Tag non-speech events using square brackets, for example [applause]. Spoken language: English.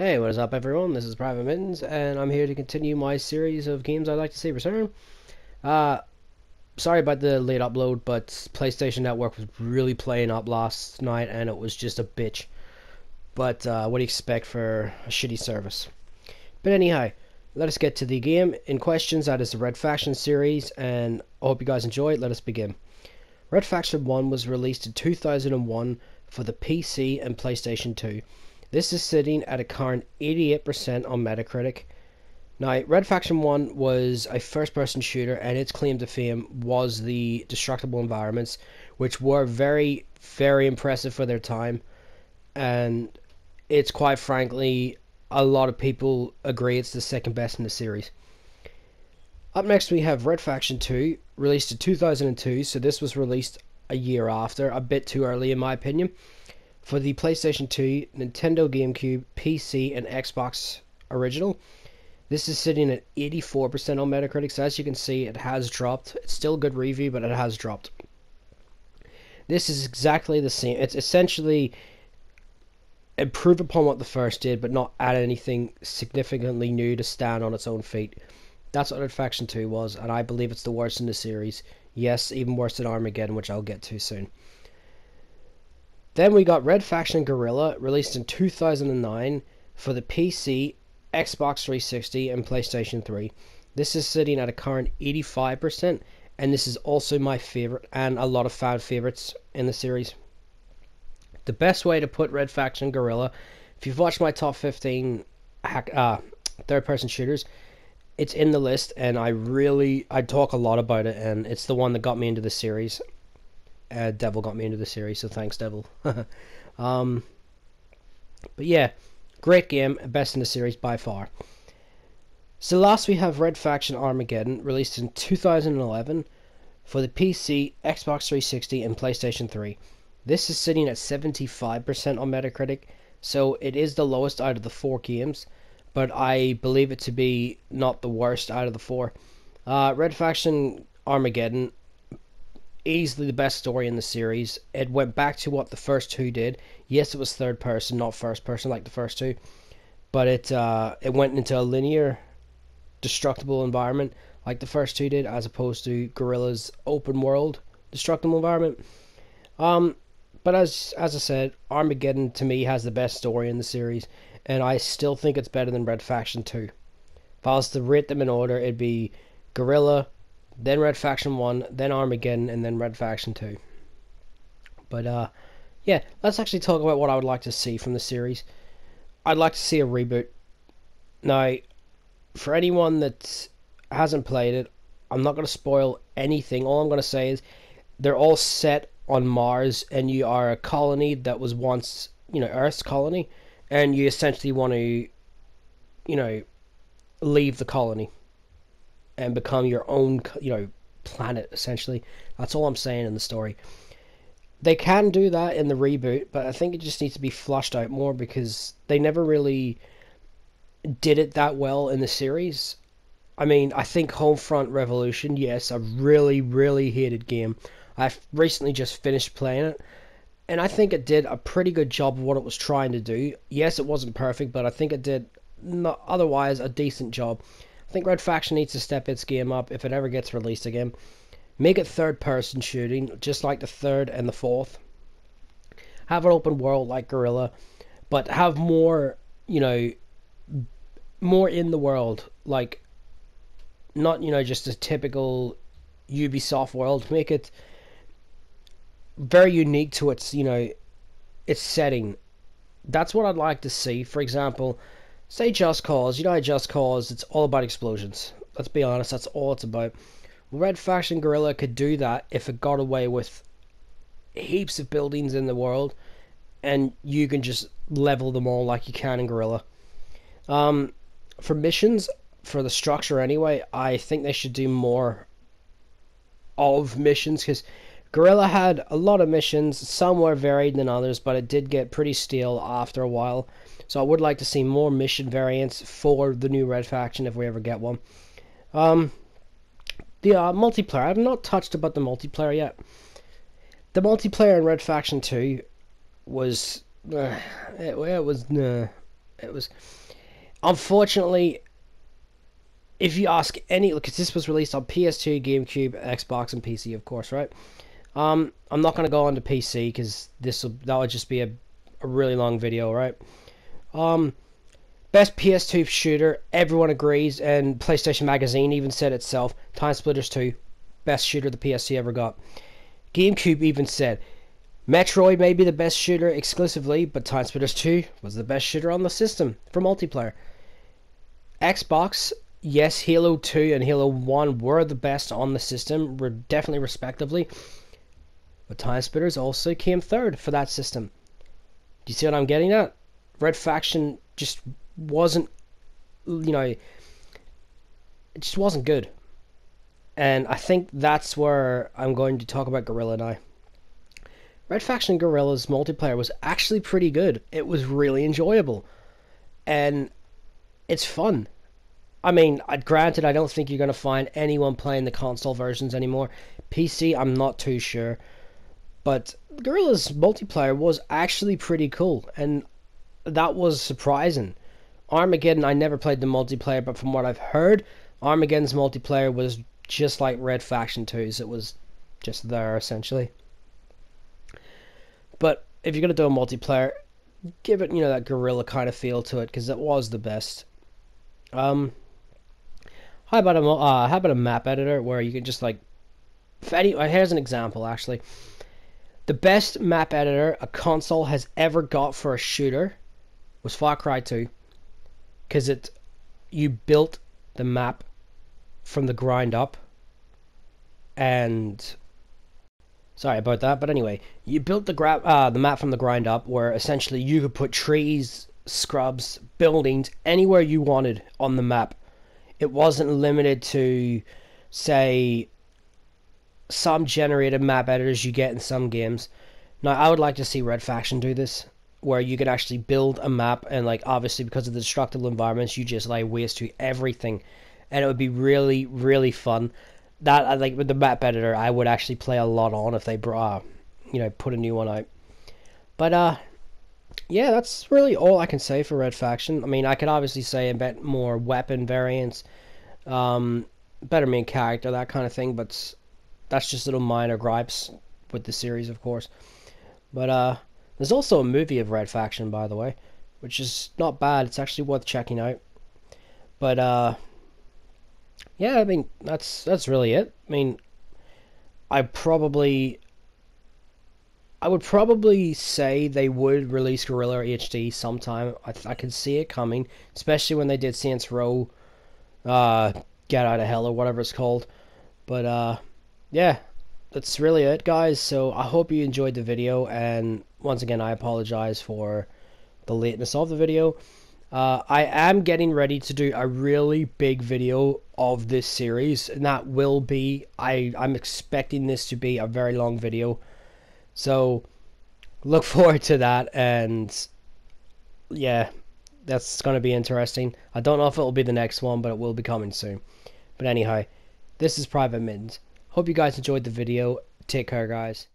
Hey, what is up everyone? This is Private Mittens, and I'm here to continue my series of games I'd like to see return. Uh, sorry about the late upload, but PlayStation Network was really playing up last night, and it was just a bitch. But uh, what do you expect for a shitty service? But anyhow, let us get to the game in questions. That is the Red Faction series, and I hope you guys enjoy it. Let us begin. Red Faction 1 was released in 2001 for the PC and PlayStation 2. This is sitting at a current 88% on Metacritic. Now, Red Faction 1 was a first person shooter, and its claim to fame was the destructible environments, which were very, very impressive for their time. And it's quite frankly, a lot of people agree it's the second best in the series. Up next, we have Red Faction 2, released in 2002, so this was released a year after, a bit too early in my opinion for the PlayStation 2, Nintendo GameCube, PC, and Xbox original. This is sitting at 84% on Metacritic, so as you can see, it has dropped. It's still a good review, but it has dropped. This is exactly the same. It's essentially improve upon what the first did, but not add anything significantly new to stand on its own feet. That's what Red Faction 2 was, and I believe it's the worst in the series. Yes, even worse than Armageddon, which I'll get to soon. Then we got Red Faction Guerrilla, released in 2009 for the PC, Xbox 360, and PlayStation 3. This is sitting at a current 85%, and this is also my favorite and a lot of fan favorites in the series. The best way to put Red Faction Guerrilla, if you've watched my top 15 hack, uh, third person shooters, it's in the list, and I really I talk a lot about it, and it's the one that got me into the series uh, Devil got me into the series, so thanks, Devil. [laughs] um, but yeah, great game, best in the series by far. So last we have Red Faction Armageddon, released in 2011 for the PC, Xbox 360, and PlayStation 3. This is sitting at 75% on Metacritic, so it is the lowest out of the four games, but I believe it to be not the worst out of the four. Uh, Red Faction Armageddon easily the best story in the series. It went back to what the first two did. Yes, it was third person, not first person like the first two, but it uh, it went into a linear, destructible environment like the first two did, as opposed to Guerrilla's open world destructible environment. Um, but as as I said, Armageddon to me has the best story in the series, and I still think it's better than Red Faction Two. If I was to rate them in order, it'd be Guerrilla, then Red Faction 1, then Armageddon, and then Red Faction 2. But, uh, yeah, let's actually talk about what I would like to see from the series. I'd like to see a reboot. Now, for anyone that hasn't played it, I'm not going to spoil anything. All I'm going to say is they're all set on Mars, and you are a colony that was once, you know, Earth's colony, and you essentially want to, you know, leave the colony and become your own, you know, planet essentially. That's all I'm saying in the story. They can do that in the reboot, but I think it just needs to be flushed out more because they never really did it that well in the series. I mean, I think Homefront Revolution, yes, a really, really hated game. I've recently just finished playing it, and I think it did a pretty good job of what it was trying to do. Yes, it wasn't perfect, but I think it did not otherwise a decent job. I think Red Faction needs to step its game up if it ever gets released again. Make it third person shooting, just like the third and the fourth. Have an open world like Guerrilla, but have more, you know, more in the world. Like, not, you know, just a typical Ubisoft world. Make it very unique to its, you know, its setting. That's what I'd like to see. For example, Say Just Cause. You know Just Cause, it's all about explosions. Let's be honest, that's all it's about. Red Faction Guerrilla could do that if it got away with heaps of buildings in the world and you can just level them all like you can in Guerrilla. Um, for missions, for the structure anyway, I think they should do more of missions because Guerrilla had a lot of missions, some were varied than others, but it did get pretty stale after a while. So I would like to see more mission variants for the new Red Faction if we ever get one. Um, the uh, multiplayer. I've not touched about the multiplayer yet. The multiplayer in Red Faction 2 was. Uh, it, it was. Uh, it was. Unfortunately, if you ask any. Because this was released on PS2, GameCube, Xbox, and PC, of course, right? Um, I'm not going to go on to PC because this that would just be a, a really long video, right? Um, best PS2 shooter, everyone agrees, and PlayStation Magazine even said itself. Time Splitters 2, best shooter the PS2 ever got. GameCube even said Metroid may be the best shooter exclusively, but Time Splitters 2 was the best shooter on the system for multiplayer. Xbox, yes, Halo 2 and Halo 1 were the best on the system, were definitely respectively. But Time Splitters also came third for that system. Do you see what I'm getting at? Red Faction just wasn't, you know, it just wasn't good. And I think that's where I'm going to talk about Guerrilla now. Red Faction Guerrilla's multiplayer was actually pretty good. It was really enjoyable. And it's fun. I mean, granted, I don't think you're going to find anyone playing the console versions anymore. PC, I'm not too sure. But Guerrilla's multiplayer was actually pretty cool. And that was surprising. Armageddon, I never played the multiplayer, but from what I've heard, Armageddon's multiplayer was just like Red Faction 2's. It was just there, essentially. But if you're going to do a multiplayer, give it, you know, that guerrilla kind of feel to it, because it was the best. Um, how about a uh, how about a map editor where you can just like, any, here's an example actually. The best map editor a console has ever got for a shooter was Far Cry 2 because it you built the map from the grind up and sorry about that but anyway you built the gra- uh, the map from the grind up where essentially you could put trees scrubs buildings anywhere you wanted on the map. It wasn't limited to say some generated map editors you get in some games. Now i would like to see red faction do this where you can actually build a map and like obviously because of the destructible environments you just lay waste to everything. And it would be really really fun. That like with the map editor i would actually play a lot on if they brought uh, you know put a new one out. But uh yeah that's really all i can say for red faction. I mean i could obviously say a bit more weapon variants um better main character that kind of thing but that's just little minor gripes with the series of course but uh there's also a movie of Red Faction, by the way, which is not bad. It's actually worth checking out. But uh, yeah, I mean that's that's really it. I mean, I probably I would probably say they would release Guerrilla HD sometime. I, I could see it coming, especially when they did Saints Row, uh, Get Out of Hell or whatever it's called. But uh, yeah, that's really it, guys. So I hope you enjoyed the video, and once again, I apologize for the lateness of the video. Uh, I am getting ready to do a really big video of this series, and that will be, I, I'm expecting this to be a very long video. So, look [laughs] forward to that, and yeah, that's going to be interesting. I don't know if it will be the next one, but it will be coming soon. But anyhow, this is Private Mittens. Hope you guys enjoyed the video. Take care, guys.